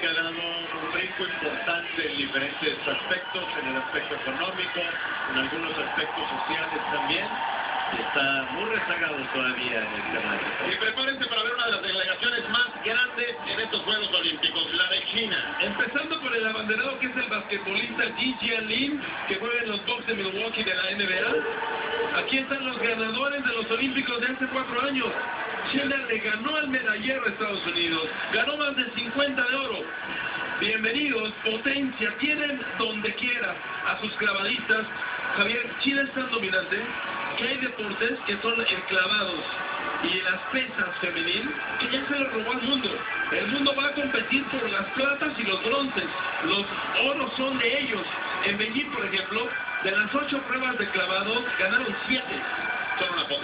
que ha dado un brinco importante en diferentes aspectos, en el aspecto económico, en algunos aspectos sociales también. Y está muy rezagado todavía en el tema. Y prepárense para ver una China. Empezando por el abanderado que es el basquetbolista Ji Jianlin, que juega en los Bucks de Milwaukee de la NBA. Aquí están los ganadores de los Olímpicos de hace cuatro años. China le ganó al medallero a Estados Unidos, ganó más de 50 de oro. Bienvenidos, potencia, tienen donde quiera a sus clavadistas. Javier, China es tan dominante que hay deportes que son enclavados y las pesas femenil que ya se lo robó al mundo. El mundo va a competir por las platas y los bronces. Los oros son de ellos. En Beijing, por ejemplo, de las ocho pruebas de clavados, ganaron siete. Son una potencia.